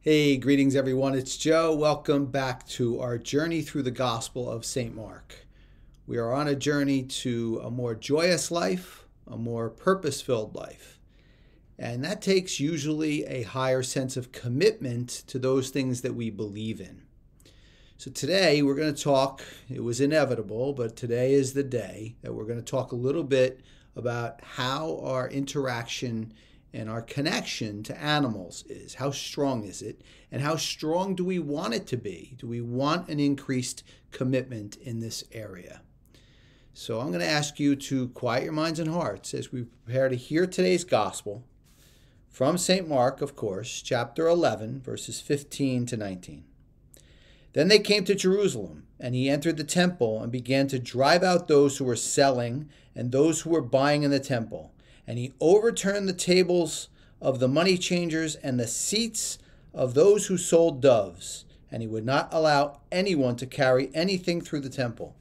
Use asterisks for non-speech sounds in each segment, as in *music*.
Hey, greetings everyone. It's Joe. Welcome back to our journey through the Gospel of St. Mark. We are on a journey to a more joyous life, a more purpose filled life. And that takes usually a higher sense of commitment to those things that we believe in. So today we're going to talk, it was inevitable, but today is the day that we're going to talk a little bit about how our interaction and our connection to animals is. How strong is it? And how strong do we want it to be? Do we want an increased commitment in this area? So I'm going to ask you to quiet your minds and hearts as we prepare to hear today's gospel from St. Mark, of course, chapter 11, verses 15 to 19. Then they came to Jerusalem, and he entered the temple and began to drive out those who were selling and those who were buying in the temple and he overturned the tables of the money changers and the seats of those who sold doves, and he would not allow anyone to carry anything through the temple.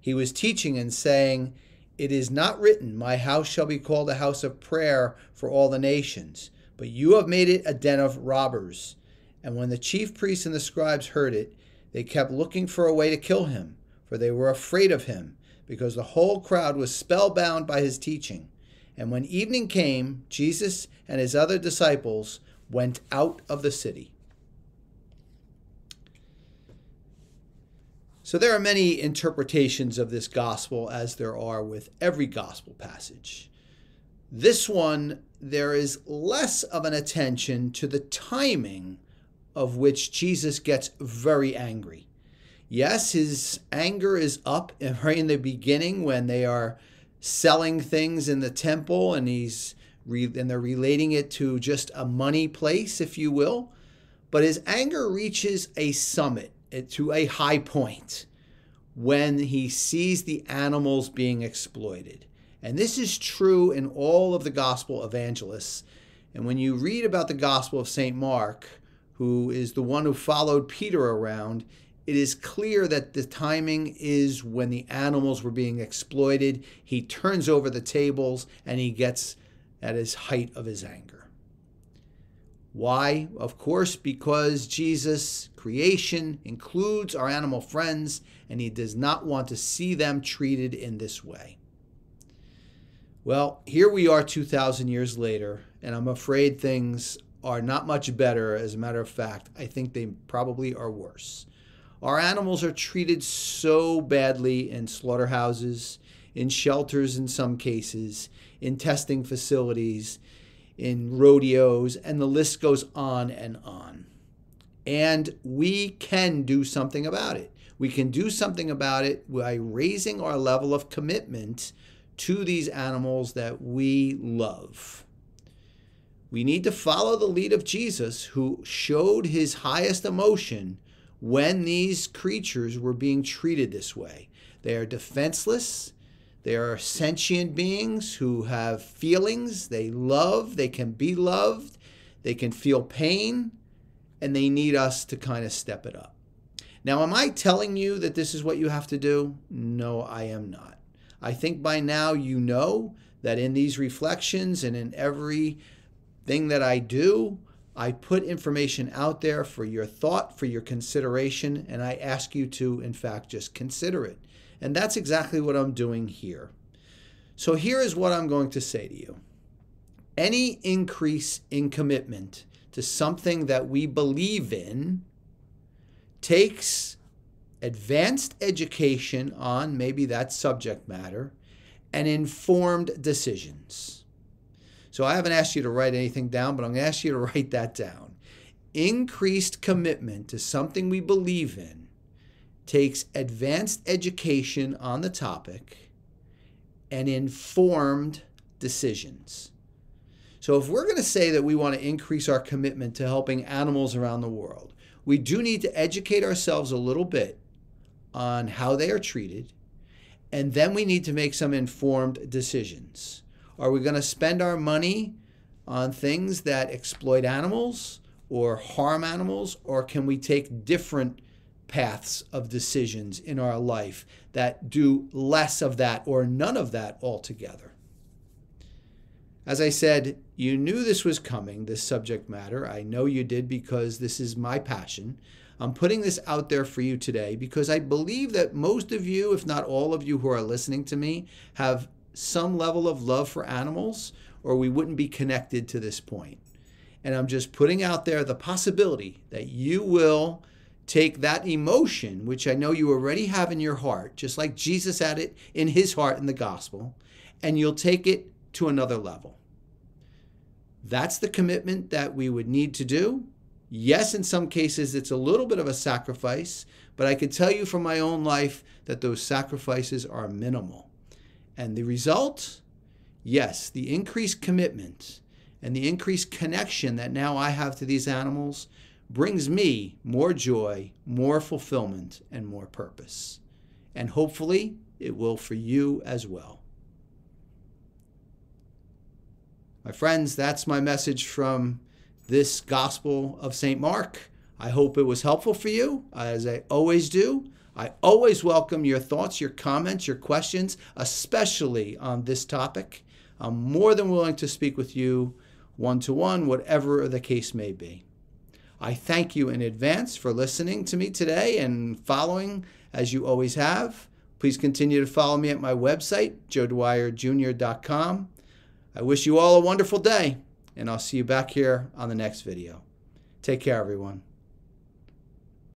He was teaching and saying, It is not written, My house shall be called a house of prayer for all the nations, but you have made it a den of robbers. And when the chief priests and the scribes heard it, they kept looking for a way to kill him, for they were afraid of him, because the whole crowd was spellbound by his teaching. And when evening came, Jesus and his other disciples went out of the city. So there are many interpretations of this gospel, as there are with every gospel passage. This one, there is less of an attention to the timing of which Jesus gets very angry. Yes, his anger is up *laughs* right in the beginning when they are selling things in the temple and he's re- and they're relating it to just a money place if you will. But his anger reaches a summit eh, to a high point when he sees the animals being exploited. And this is true in all of the gospel evangelists. And when you read about the gospel of St Mark who is the one who followed Peter around it is clear that the timing is when the animals were being exploited. He turns over the tables and he gets at his height of his anger. Why? Of course, because Jesus' creation includes our animal friends and he does not want to see them treated in this way. Well, here we are 2,000 years later, and I'm afraid things are not much better. As a matter of fact, I think they probably are worse. Our animals are treated so badly in slaughterhouses, in shelters in some cases, in testing facilities, in rodeos, and the list goes on and on. And we can do something about it. We can do something about it by raising our level of commitment to these animals that we love. We need to follow the lead of Jesus, who showed his highest emotion when these creatures were being treated this way. They are defenseless. They are sentient beings who have feelings. They love. They can be loved. They can feel pain. And they need us to kind of step it up. Now, am I telling you that this is what you have to do? No, I am not. I think by now you know that in these reflections and in every thing that I do, I put information out there for your thought, for your consideration, and I ask you to, in fact, just consider it. And that's exactly what I'm doing here. So here is what I'm going to say to you any increase in commitment to something that we believe in takes advanced education on maybe that subject matter and informed decisions. So I haven't asked you to write anything down, but I'm going to ask you to *laughs* write that down. Increased commitment to something we believe in takes advanced education on the topic and informed decisions. So, if we're going to say that we want to increase our commitment to helping animals around the world, we do need to educate ourselves a little bit on how they are treated, and then we need to make some informed decisions. Are we going to spend our money on things that exploit animals or harm animals, or can we take different paths of decisions in our life that do less of that or none of that altogether? As I said, you knew this was coming, this subject matter. I know you did because this is my passion. I'm putting this out there for you today because I believe that most of you, if not all of you who are listening to me, have some level of love for animals, or we wouldn't be connected to this point. And I'm just putting out there the possibility that you will take that emotion, which I know you already have in your heart, just like Jesus had it in his heart in the gospel, and you'll take it to another level. That's the commitment that we would need to do. Yes, in some cases, it's a little bit of a sacrifice, but I can tell you from my own life that those sacrifices are minimal. And the result? Yes, the increased commitment and the increased connection that now I have to these animals brings me more joy, more fulfillment, and more purpose. And hopefully, it will for you as well. My friends, that's my message from this Gospel of St. Mark. I hope it was helpful for you, as I always do. I always welcome your thoughts, your comments, your questions, especially on this topic. I'm more than willing to speak with you one to one, whatever the case may be. I thank you in advance for listening to me today and following as you always have. Please continue to follow me at my website, joedwyerjr.com. I wish you all a wonderful day, and I'll see you back here on the next video. Take care, everyone.